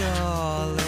it's